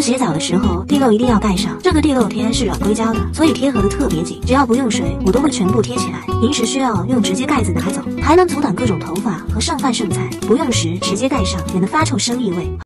不洗澡的时候，地漏一定要盖上。这个地漏贴是软硅胶的，所以贴合的特别紧，只要不用水，我都会全部贴起来。平时需要用直接盖子拿走，还能阻挡各种头发和剩饭剩菜。不用时直接盖上，免得发臭生异味。